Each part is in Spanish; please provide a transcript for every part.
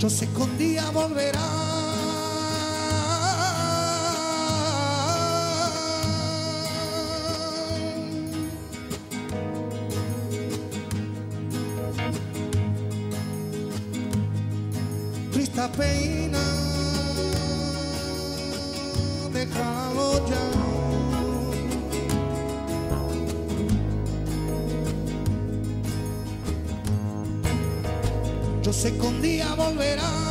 Yo sé que un día volverá. Triste pena, déjalo ya. Yo sé que un día volverá.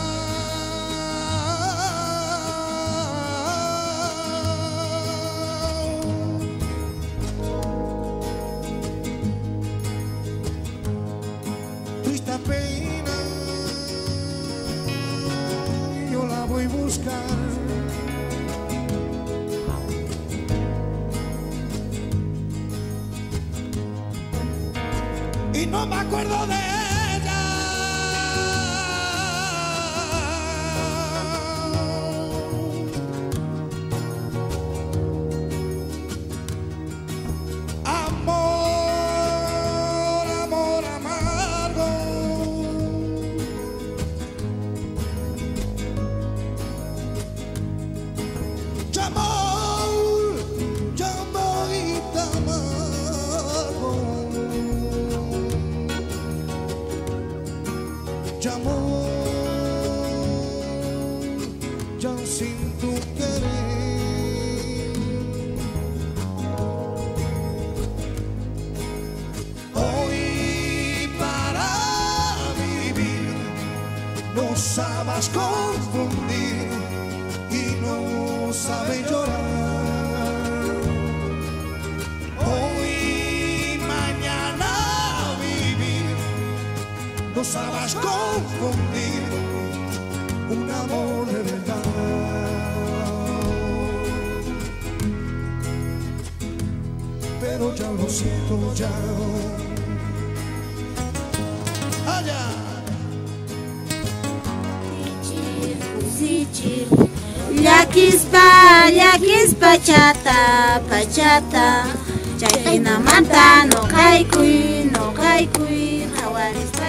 Y no me acuerdo de sin tu querer. Hoy para vivir no sabes confundir y no sabes llorar. Hoy, mañana vivir no sabes confundir un amor de verdad. settle down. Olha! Positivo, Yaquispa, yaquispa, chata, pachata. Chayina mata, no kaikui, no kaikui, jawarispa.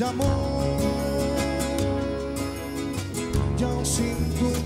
Amor, amor ya sin tu